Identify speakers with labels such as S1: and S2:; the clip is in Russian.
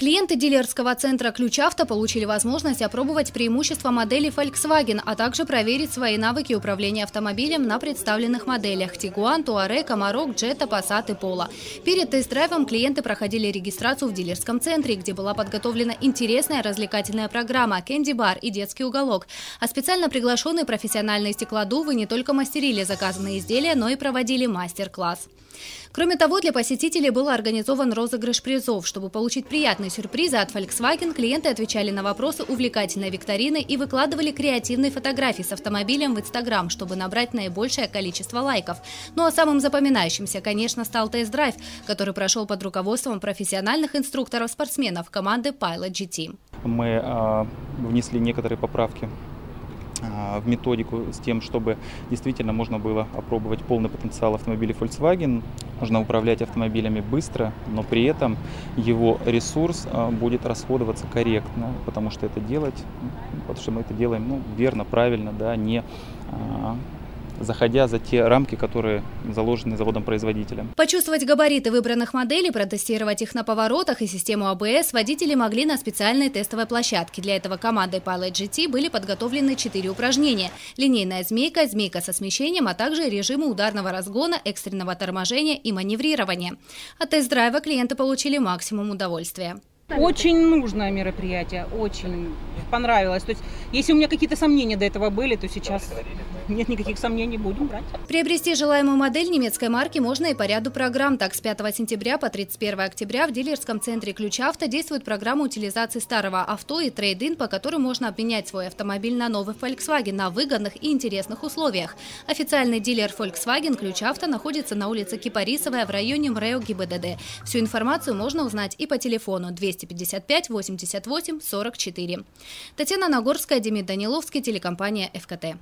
S1: Клиенты дилерского центра «Ключавто» получили возможность опробовать преимущества модели Volkswagen, а также проверить свои навыки управления автомобилем на представленных моделях Tiguan, Touareg, Amarok, Jetta, Passat и Polo. Перед тест-драйвом клиенты проходили регистрацию в дилерском центре, где была подготовлена интересная развлекательная программа «Кэнди-бар» и «Детский уголок». А специально приглашенные профессиональные стеклодувы не только мастерили заказанные изделия, но и проводили мастер-класс. Кроме того, для посетителей был организован розыгрыш призов. Чтобы получить приятные сюрпризы от Volkswagen, клиенты отвечали на вопросы увлекательной викторины и выкладывали креативные фотографии с автомобилем в Instagram, чтобы набрать наибольшее количество лайков. Ну а самым запоминающимся, конечно, стал тест-драйв, который прошел под руководством профессиональных инструкторов-спортсменов команды Pilot GT.
S2: Мы э, внесли некоторые поправки а, в методику с тем, чтобы действительно можно было опробовать полный потенциал автомобилей Volkswagen. Можно управлять автомобилями быстро, но при этом его ресурс а, будет расходоваться корректно, потому что это делать, потому что мы это делаем ну, верно, правильно, да, не а, заходя за те рамки, которые заложены заводом-производителем.
S1: Почувствовать габариты выбранных моделей, протестировать их на поворотах и систему АБС водители могли на специальной тестовой площадке. Для этого командой Pilot GT были подготовлены четыре упражнения. Линейная змейка, змейка со смещением, а также режимы ударного разгона, экстренного торможения и маневрирования. От тест-драйва клиенты получили максимум удовольствия.
S3: Очень нужное мероприятие, очень понравилось. То есть, если у меня какие-то сомнения до этого были, то сейчас нет никаких сомнений, будем брать.
S1: Приобрести желаемую модель немецкой марки можно и по ряду программ. Так, с 5 сентября по 31 октября в дилерском центре «Ключ авто» действует программа утилизации старого авто и трейд-ин, по которой можно обменять свой автомобиль на новый Volkswagen на выгодных и интересных условиях. Официальный дилер Volkswagen «Ключ авто» находится на улице Кипарисовая в районе МРЭО ГИБДД. Всю информацию можно узнать и по телефону 255 88 44. Татьяна Нагорская, Демид Даниловский, телекомпания «ФКТ».